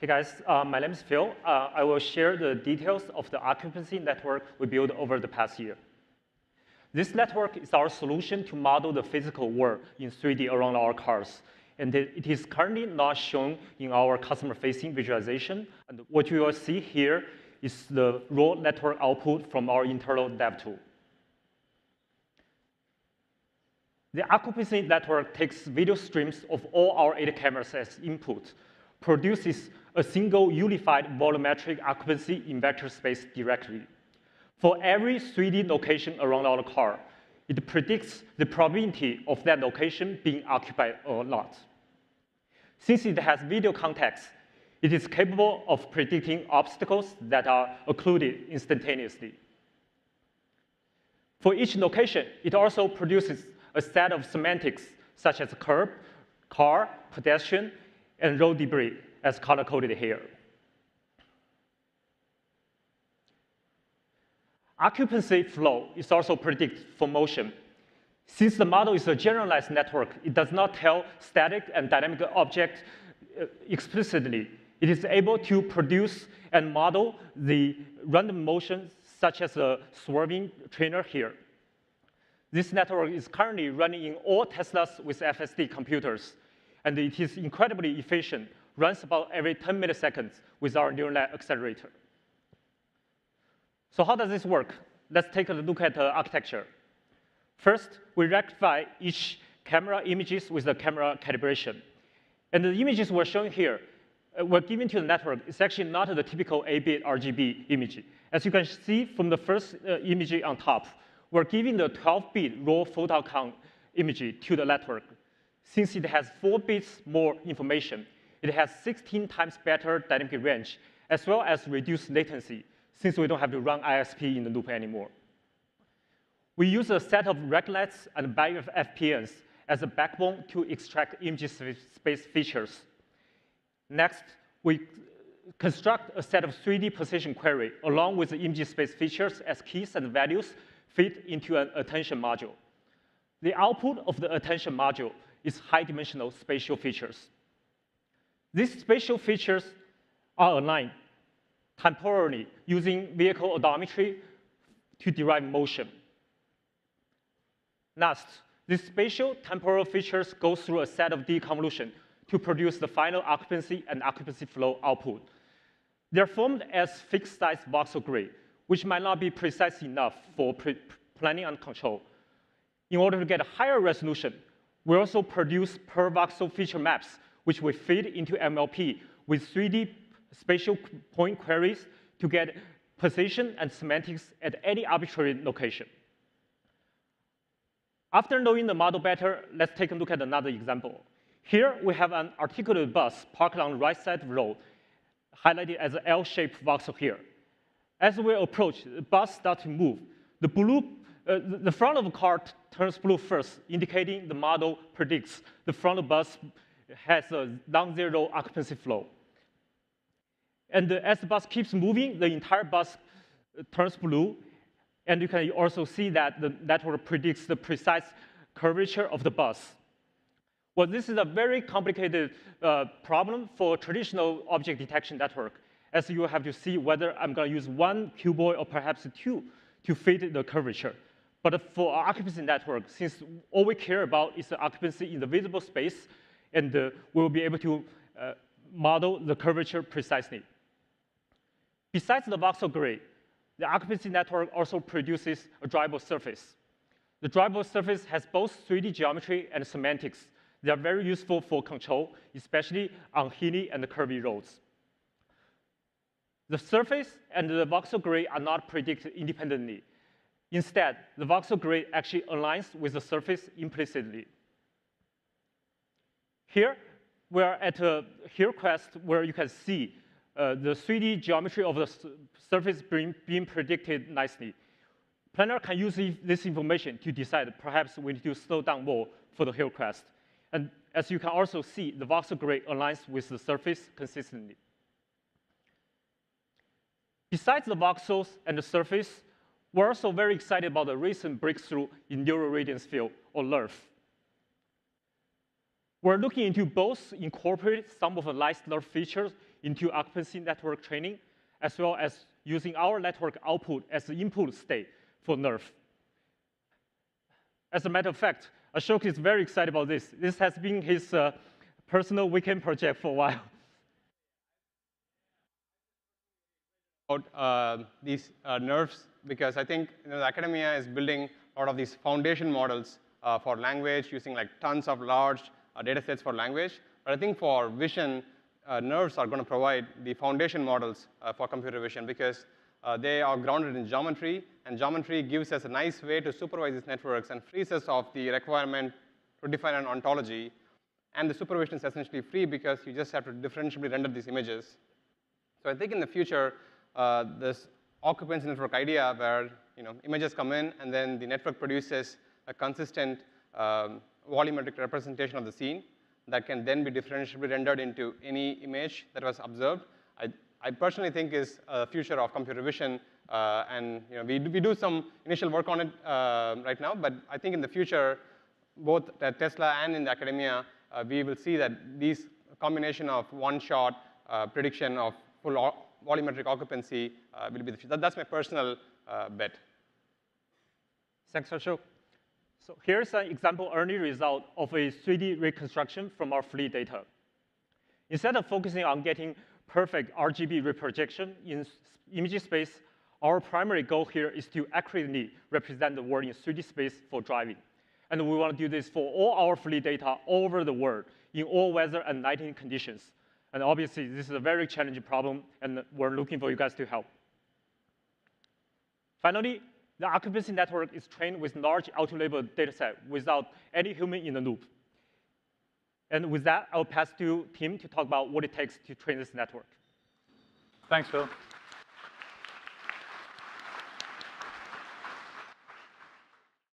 Hey guys, uh, my name is Phil. Uh, I will share the details of the occupancy network we built over the past year. This network is our solution to model the physical world in 3D around our cars. And it is currently not shown in our customer-facing visualization. And what you will see here is the raw network output from our internal dev tool. The occupancy network takes video streams of all our eight cameras as input, produces a single unified volumetric occupancy in vector space directly. For every 3D location around our car, it predicts the probability of that location being occupied or not. Since it has video context, it is capable of predicting obstacles that are occluded instantaneously. For each location, it also produces a set of semantics such as curb, car, pedestrian, and road debris as color-coded here. Occupancy flow is also predicted for motion. Since the model is a generalized network, it does not tell static and dynamic objects uh, explicitly. It is able to produce and model the random motions, such as a swerving trainer here. This network is currently running in all Teslas with FSD computers, and it is incredibly efficient, runs about every 10 milliseconds with our neural net accelerator. So how does this work? Let's take a look at the architecture. First, we rectify each camera images with the camera calibration. And the images we're showing here uh, were given to the network. It's actually not the typical 8-bit RGB image. As you can see from the first uh, image on top, we're giving the 12-bit raw photon count image to the network. Since it has 4 bits more information, it has 16 times better dynamic range, as well as reduced latency, since we don't have to run ISP in the loop anymore. We use a set of RegNets and FPNs as a backbone to extract image space features. Next, we construct a set of 3D position query along with the image space features as keys and values fit into an attention module. The output of the attention module is high-dimensional spatial features. These spatial features are aligned temporally using vehicle odometry to derive motion. Next, these spatial temporal features go through a set of deconvolution to produce the final occupancy and occupancy flow output. They're formed as fixed-size voxel grid, which might not be precise enough for planning and control. In order to get a higher resolution, we also produce per voxel feature maps, which we feed into MLP with 3D spatial point queries to get position and semantics at any arbitrary location. After knowing the model better, let's take a look at another example. Here, we have an articulated bus parked on the right side of the road, highlighted as an L-shaped voxel here. As we approach, the bus starts to move. The, blue, uh, the front of the car turns blue first, indicating the model predicts the front bus has a non-zero occupancy flow. And as the bus keeps moving, the entire bus uh, turns blue, and you can also see that the network predicts the precise curvature of the bus. Well, this is a very complicated uh, problem for traditional object detection network, as you have to see whether I'm going to use one cuboid or perhaps two to fit the curvature. But for occupancy network, since all we care about is the occupancy in the visible space, and uh, we'll be able to uh, model the curvature precisely. Besides the voxel grid, the occupancy network also produces a drivable surface. The drivable surface has both 3D geometry and semantics. They are very useful for control, especially on hilly and curvy roads. The surface and the voxel grid are not predicted independently. Instead, the voxel grid actually aligns with the surface implicitly. Here, we're at a Hillcrest where you can see uh, the 3D geometry of the surface being, being predicted nicely. Planner can use this information to decide perhaps we need to slow down more for the Hillcrest. And as you can also see, the voxel grid aligns with the surface consistently. Besides the voxels and the surface, we're also very excited about the recent breakthrough in neural radiance field, or NeRF. We're looking into both incorporating some of the nice NeRF features into occupancy network training, as well as using our network output as the input state for NERF. As a matter of fact, Ashok is very excited about this. This has been his uh, personal weekend project for a while. About uh, these uh, NERFs, because I think you know, academia is building a lot of these foundation models uh, for language using like tons of large data sets for language. But I think for vision, NERFs are going to provide the foundation models for computer vision because uh, they are grounded in geometry, and geometry gives us a nice way to supervise these networks and frees us of the requirement to define an ontology. And the supervision is essentially free because you just have to differentially render these images. So I think in the future, uh, this occupancy network idea where you know, images come in and then the network produces a consistent um, volumetric representation of the scene that can then be differentially rendered into any image that was observed. I, I personally think is a future of computer vision. Uh, and you know, we, we do some initial work on it uh, right now, but I think in the future, both at Tesla and in the academia, uh, we will see that these combination of one-shot uh, prediction of full volumetric occupancy uh, will be the future. That, that's my personal uh, bet. Thanks, Ashok. So here's an example early result of a 3D reconstruction from our fleet data. Instead of focusing on getting perfect RGB reprojection in image space, our primary goal here is to accurately represent the world in 3D space for driving. And we want to do this for all our fleet data all over the world in all weather and lighting conditions. And obviously, this is a very challenging problem, and we're looking for you guys to help. Finally, the occupancy network is trained with large auto-label dataset without any human in the loop. And with that, I'll pass to Tim to talk about what it takes to train this network. Thanks, Phil.